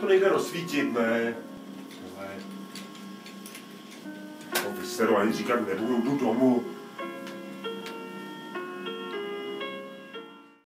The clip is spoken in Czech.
To nejde rozsvítit, ne. Ale... No, to vyseru ani říkat nebudu, jdu domů.